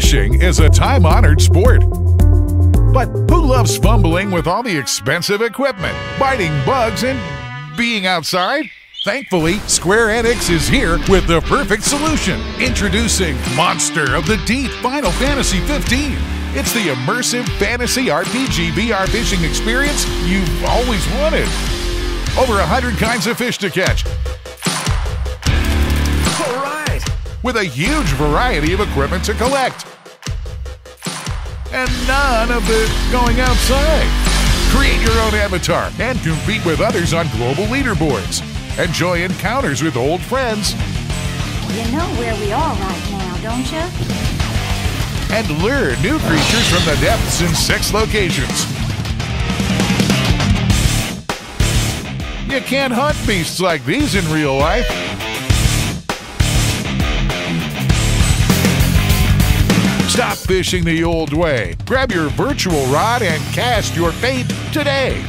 Fishing is a time honored sport. But who loves fumbling with all the expensive equipment, biting bugs, and being outside? Thankfully, Square Enix is here with the perfect solution. Introducing Monster of the Deep Final Fantasy 15. It's the immersive fantasy RPG VR fishing experience you've always wanted. Over a hundred kinds of fish to catch. With a huge variety of equipment to collect. And none of the going outside. Create your own avatar and compete with others on global leaderboards. Enjoy encounters with old friends You know where we are right now, don't you? and lure new creatures from the depths in six locations. You can't hunt beasts like these in real life. Stop fishing the old way. Grab your virtual rod and cast your fate today.